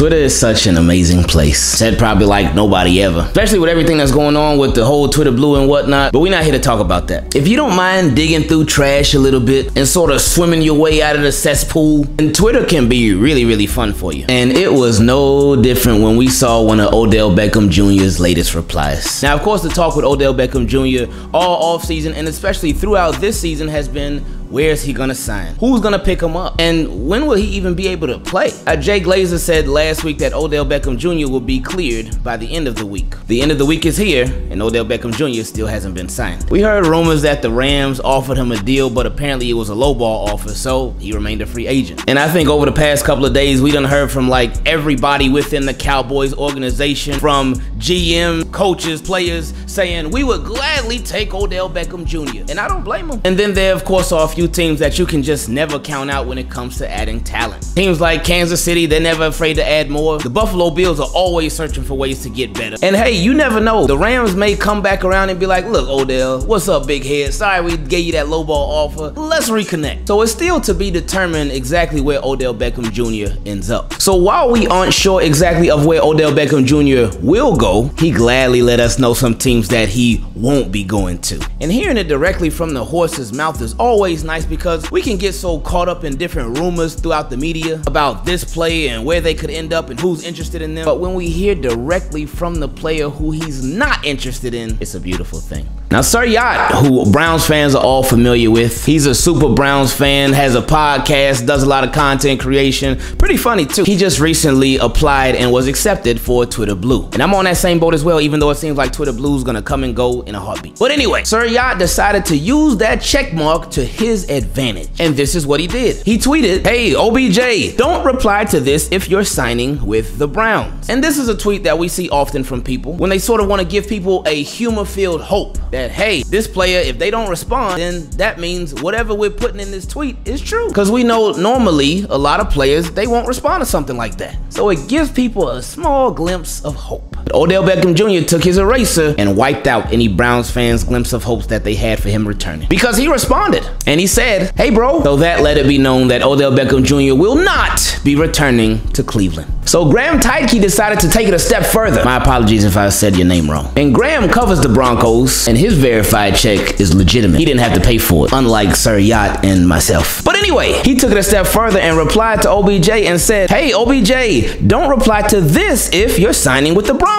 Twitter is such an amazing place. Said probably like nobody ever. Especially with everything that's going on with the whole Twitter blue and whatnot. But we're not here to talk about that. If you don't mind digging through trash a little bit and sort of swimming your way out of the cesspool, then Twitter can be really, really fun for you. And it was no different when we saw one of Odell Beckham Jr.'s latest replies. Now, of course, the talk with Odell Beckham Jr. all offseason and especially throughout this season has been where is he gonna sign? Who's gonna pick him up? And when will he even be able to play? Uh, Jay Glazer said last week that Odell Beckham Jr. will be cleared by the end of the week. The end of the week is here, and Odell Beckham Jr. still hasn't been signed. We heard rumors that the Rams offered him a deal, but apparently it was a lowball offer, so he remained a free agent. And I think over the past couple of days, we done heard from like everybody within the Cowboys organization, from GM, coaches, players, saying we would gladly take Odell Beckham Jr. And I don't blame them. And then there, of course, are a few teams that you can just never count out when it comes to adding talent. Teams like Kansas City, they're never afraid to add more. The Buffalo Bills are always searching for ways to get better. And hey, you never know. The Rams may come back around and be like, look, Odell, what's up, big head? Sorry we gave you that low ball offer. Let's reconnect. So it's still to be determined exactly where Odell Beckham Jr. ends up. So while we aren't sure exactly of where Odell Beckham Jr. will go, he gladly let us know some teams that he won't be going to. And hearing it directly from the horse's mouth is always nice because we can get so caught up in different rumors throughout the media about this player and where they could end up and who's interested in them. But when we hear directly from the player who he's not interested in, it's a beautiful thing. Now, Sir Yacht, who Browns fans are all familiar with, he's a super Browns fan, has a podcast, does a lot of content creation, pretty funny too. He just recently applied and was accepted for Twitter Blue. And I'm on that same boat as well, even though it seems like Twitter Blue is gonna come and go in a heartbeat. But anyway, Sir Yacht decided to use that check mark to his advantage. And this is what he did. He tweeted, Hey, OBJ, don't reply to this if you're signing with the Browns. And this is a tweet that we see often from people when they sort of want to give people a humor filled hope that, hey, this player, if they don't respond, then that means whatever we're putting in this tweet is true. Because we know normally a lot of players, they won't respond to something like that. So it gives people a small glimpse of hope. Odell Beckham Jr. took his eraser and wiped out any Browns fans' glimpse of hopes that they had for him returning. Because he responded and he said, Hey, bro. So that let it be known that Odell Beckham Jr. will not be returning to Cleveland. So Graham Teitke decided to take it a step further. My apologies if I said your name wrong. And Graham covers the Broncos, and his verified check is legitimate. He didn't have to pay for it, unlike Sir Yacht and myself. But anyway, he took it a step further and replied to OBJ and said, Hey, OBJ, don't reply to this if you're signing with the Broncos.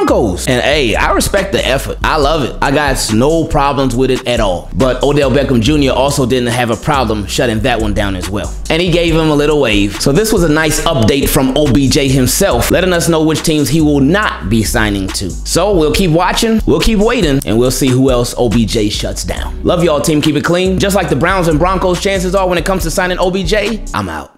And hey, I respect the effort. I love it. I got no problems with it at all. But Odell Beckham Jr. also didn't have a problem shutting that one down as well. And he gave him a little wave. So this was a nice update from OBJ himself, letting us know which teams he will not be signing to. So we'll keep watching, we'll keep waiting, and we'll see who else OBJ shuts down. Love y'all, team. Keep it clean. Just like the Browns and Broncos chances are when it comes to signing OBJ, I'm out.